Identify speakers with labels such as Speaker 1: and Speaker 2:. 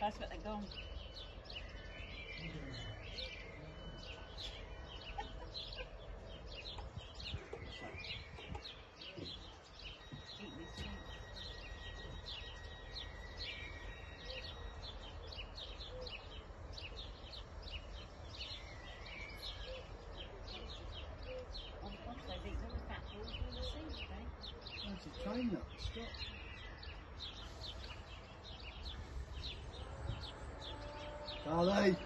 Speaker 1: That's what they're
Speaker 2: going. Train that stopped. Charlie.